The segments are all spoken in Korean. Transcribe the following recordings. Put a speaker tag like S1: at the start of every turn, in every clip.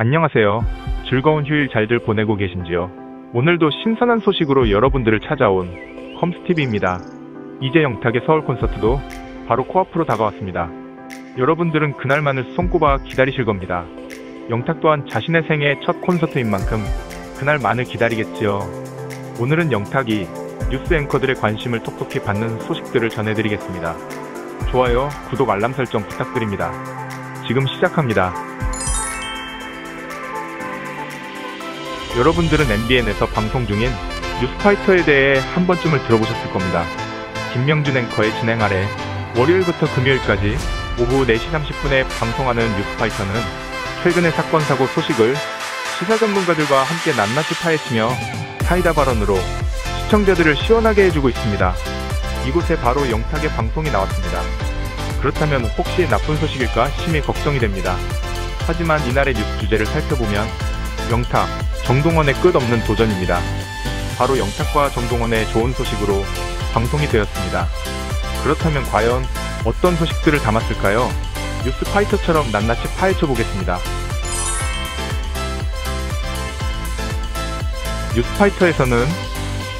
S1: 안녕하세요. 즐거운 휴일 잘들 보내고 계신지요? 오늘도 신선한 소식으로 여러분들을 찾아온 컴스티비입니다. 이제 영탁의 서울 콘서트도 바로 코앞으로 다가왔습니다. 여러분들은 그날만을 손꼽아 기다리실 겁니다. 영탁 또한 자신의 생애 첫 콘서트인 만큼 그날만을 기다리겠지요. 오늘은 영탁이 뉴스 앵커들의 관심을 톡톡히 받는 소식들을 전해드리겠습니다. 좋아요, 구독, 알람 설정 부탁드립니다. 지금 시작합니다. 여러분들은 MBN에서 방송 중인 뉴스파이터에 대해 한 번쯤을 들어보셨을 겁니다. 김명준 앵커의 진행 아래 월요일부터 금요일까지 오후 4시 30분에 방송하는 뉴스파이터는 최근의 사건 사고 소식을 시사 전문가들과 함께 낱낱이 파헤치며 사이다 발언으로 시청자들을 시원하게 해주고 있습니다. 이곳에 바로 영탁의 방송이 나왔습니다. 그렇다면 혹시 나쁜 소식일까 심히 걱정이 됩니다. 하지만 이날의 뉴스 주제를 살펴보면 영탁, 정동원의 끝없는 도전입니다. 바로 영탁과 정동원의 좋은 소식으로 방송이 되었습니다. 그렇다면 과연 어떤 소식들을 담았을까요? 뉴스 파이터처럼 낱낱이 파헤쳐 보겠습니다. 뉴스 파이터에서는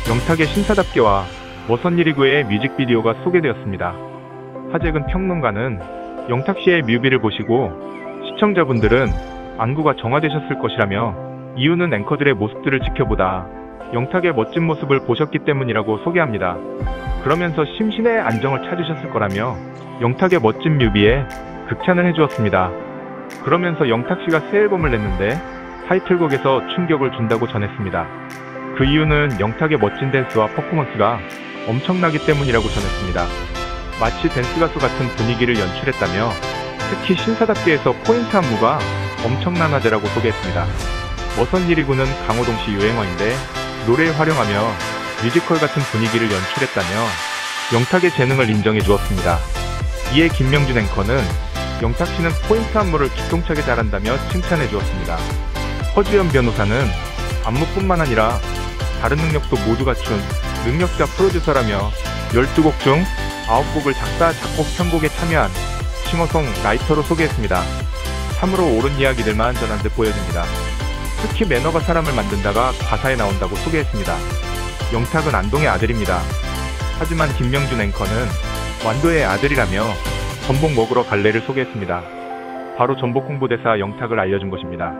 S1: 영탁의 신사답게와 머선일이구의 뮤직비디오가 소개되었습니다. 하재근 평론가는 영탁 씨의 뮤비를 보시고 시청자분들은 안구가 정화되셨을 것이라며 이유는 앵커들의 모습들을 지켜보다 영탁의 멋진 모습을 보셨기 때문이라고 소개합니다. 그러면서 심신의 안정을 찾으셨을 거라며 영탁의 멋진 뮤비에 극찬을 해주었습니다. 그러면서 영탁 씨가 새 앨범을 냈는데 타이틀곡에서 충격을 준다고 전했습니다. 그 이유는 영탁의 멋진 댄스와 퍼포먼스가 엄청나기 때문이라고 전했습니다. 마치 댄스 가수 같은 분위기를 연출했다며 특히 신사답게에서 포인트 안무가 엄청난 화제라고 소개했습니다. 머선일이구는 강호동씨 유행어인데 노래에 활용하며 뮤지컬 같은 분위기를 연출했다며 영탁의 재능을 인정해 주었습니다. 이에 김명준 앵커는 영탁 씨는 포인트 안무를 기똥차게 잘한다며 칭찬해 주었습니다. 허주연 변호사는 안무뿐만 아니라 다른 능력도 모두 갖춘 능력자 프로듀서라며 12곡 중 9곡을 작사, 작곡, 편곡에 참여한 싱어송 라이터로 소개했습니다. 참으로 옳은 이야기들만 전한 듯 보여집니다. 특히 매너가 사람을 만든다가 가사에 나온다고 소개했습니다. 영탁은 안동의 아들입니다. 하지만 김명준 앵커는 완도의 아들이라며 전복 먹으러 갈래를 소개했습니다. 바로 전복 홍보대사 영탁을 알려준 것입니다.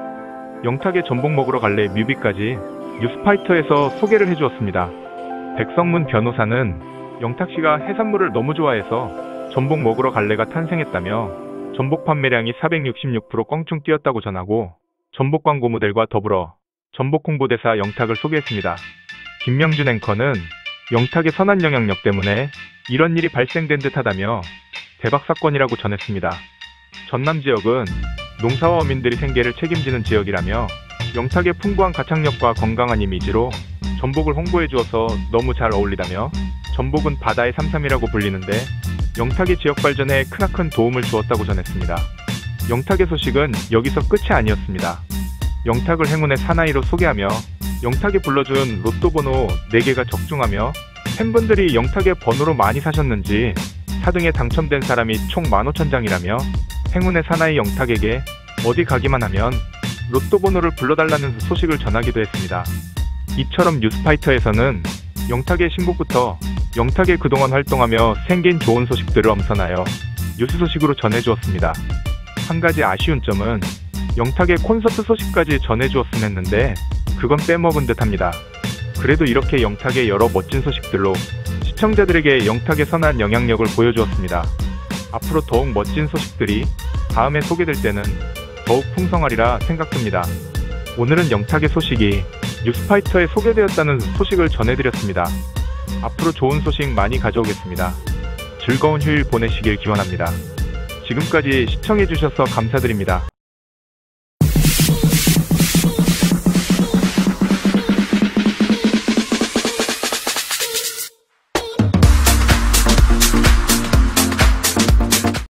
S1: 영탁의 전복 먹으러 갈래 뮤비까지 뉴스파이터에서 소개를 해주었습니다. 백성문 변호사는 영탁 씨가 해산물을 너무 좋아해서 전복 먹으러 갈래가 탄생했다며 전복 판매량이 466% 껑충 뛰었다고 전하고 전복 광고 모델과 더불어 전복 홍보대사 영탁을 소개했습니다. 김명준 앵커는 영탁의 선한 영향력 때문에 이런 일이 발생된 듯하다며 대박 사건이라고 전했습니다. 전남 지역은 농사와 어민들이 생계를 책임지는 지역이라며 영탁의 풍부한 가창력과 건강한 이미지로 전복을 홍보해 주어서 너무 잘 어울리다며 전복은 바다의 삼삼이라고 불리는데 영탁의 지역 발전에 크나큰 도움을 주었다고 전했습니다. 영탁의 소식은 여기서 끝이 아니었습니다. 영탁을 행운의 사나이로 소개하며 영탁이 불러준 로또 번호 4개가 적중하며 팬분들이 영탁의 번호로 많이 사셨는지 4등에 당첨된 사람이 총 15,000장이라며 행운의 사나이 영탁에게 어디 가기만 하면 로또 번호를 불러달라는 소식을 전하기도 했습니다. 이처럼 뉴스파이터에서는 영탁의 신곡부터 영탁의 그동안 활동하며 생긴 좋은 소식들을 엄선하여 뉴스 소식으로 전해주었습니다. 한 가지 아쉬운 점은 영탁의 콘서트 소식까지 전해주었으면 했는데 그건 빼먹은 듯 합니다. 그래도 이렇게 영탁의 여러 멋진 소식들로 시청자들에게 영탁의 선한 영향력을 보여주었습니다. 앞으로 더욱 멋진 소식들이 다음에 소개될 때는 더욱 풍성하리라 생각됩니다. 오늘은 영탁의 소식이 뉴스파이터에 소개되었다는 소식을 전해드렸습니다. 앞으로 좋은 소식 많이 가져오겠습니다. 즐거운 휴일 보내시길 기원합니다. 지금까지 시청해주셔서 감사드립니다.